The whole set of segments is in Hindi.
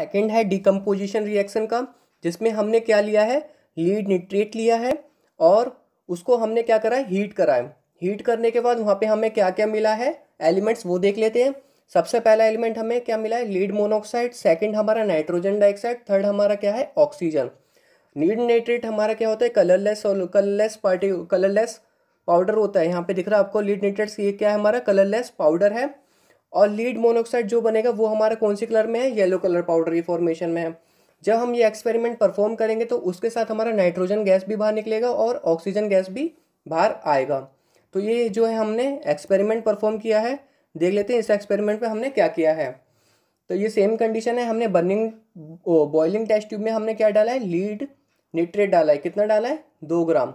सेकंड है डिकम्पोजिशन रिएक्शन का, जिसमें हमने क्या लिया है? लीड निट्रेट लिया है और उसको हमने क्या करा है? हीट करा है। हीट करने के बाद वहाँ पे हमें क्या क्या मिला है? एलिमेंट्स वो देख लेते हैं। सबसे पहला एलिमेंट हमें क्या मिला है? लीड मोनोक्साइड सेकंड हमारा नाइट्रोजन डाइऑक्साइड थर्ड हमारा क्या है? ऑक्सीजन लीड नाइट्रेट हमारा क्या होता है? कलरलेस और कलरलेस पार्टी कलरलेस पाउडर होता है। यहाँ पे दिख रहा है आपको लीड नाइट्रेट्स ये क्या है हमारा? कलरलेस पाउडर है। और लीड मोनोक्साइड जो बनेगा वो हमारा कौन सी कलर में है? येलो कलर पाउडर की फॉर्मेशन में है। जब हम ये एक्सपेरिमेंट परफॉर्म करेंगे तो उसके साथ हमारा नाइट्रोजन गैस भी बाहर निकलेगा और ऑक्सीजन गैस भी बाहर आएगा। तो ये जो है हमने एक्सपेरिमेंट परफॉर्म किया है। देख लेते हैं इस एक्सपेरिमेंट में हमने क्या किया है। तो ये सेम कंडीशन है, हमने बर्निंग बॉइलिंग टेस्ट ट्यूब में हमने क्या डाला है? लीड निट्रेट डाला है। कितना डाला है? दो ग्राम।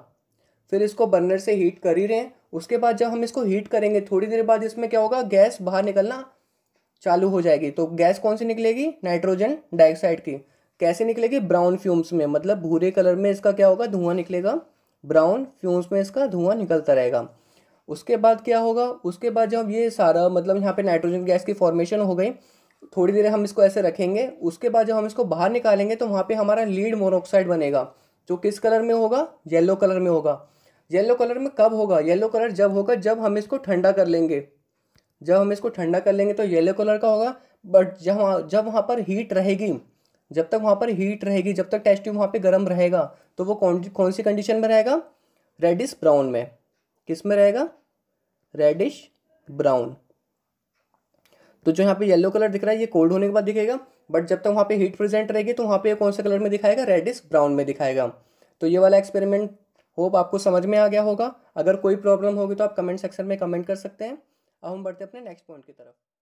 फिर इसको बर्नर से हीट कर ही रहे हैं। उसके बाद जब हम इसको हीट करेंगे, थोड़ी देर बाद इसमें क्या होगा? गैस बाहर निकलना चालू हो जाएगी। तो गैस कौन सी निकलेगी? नाइट्रोजन डाइऑक्साइड की। कैसे निकलेगी? ब्राउन फ्यूम्स में मतलब भूरे कलर में इसका क्या होगा? धुआँ निकलेगा। ब्राउन फ्यूम्स में इसका धुआँ निकलता रहेगा। उसके बाद क्या होगा? उसके बाद जब ये सारा मतलब यहाँ पे नाइट्रोजन गैस की फॉर्मेशन हो गई, थोड़ी देर हम इसको ऐसे रखेंगे। उसके बाद जब हम इसको बाहर निकालेंगे तो वहाँ पे हमारा लीड मोनोक्साइड बनेगा, जो किस कलर में होगा? येलो कलर में होगा। येलो कलर में कब होगा? येलो कलर जब होगा, जब हम इसको ठंडा कर लेंगे। जब हम इसको ठंडा कर लेंगे तो येलो कलर का होगा बट जब जब वहाँ पर हीट रहेगी, जब तक वहाँ पर हीट रहेगी, जब तक टेस्ट ट्यूब वहाँ पे गर्म रहेगा तो वो कौन कौन सी कंडीशन में रहेगा? रेडिश ब्राउन में। किसमें रहेगा? रेडिश ब्राउन तो जो यहाँ पे येलो कलर दिख रहा है, ये कोल्ड होने के बाद दिखेगा बट जब तक वहाँ पे हीट प्रेजेंट रहेगी तो वहाँ पे ये कौन से कलर में दिखाएगा? रेडिश ब्राउन में दिखाएगा। तो ये वाला एक्सपेरिमेंट होप आपको समझ में आ गया होगा। अगर कोई प्रॉब्लम होगी तो आप कमेंट सेक्शन में कमेंट कर सकते हैं। अब हम बढ़ते हैं अपने नेक्स्ट पॉइंट की तरफ़।